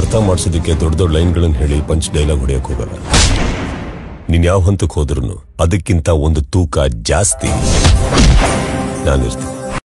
ಅರ್ಥ ಮಾಡಿಸೋದಕ್ಕೆ ದೊಡ್ಡ ದೊಡ್ಡ ಲೈನ್ಗಳನ್ನು ಹೇಳಿ ಪಂಚ್ ಡೈಲಾಗ್ ಹೊಡೆಯಕ್ ಹೋಗಲ್ಲ. ನೀನ್ ಯಾವ ಹಂತಕ್ಕೆ ಹೋದ್ರು ಅದಕ್ಕಿಂತ ಒಂದು ತೂಕ ಜಾಸ್ತಿ. ನಾನಿರ್ತೀನಿ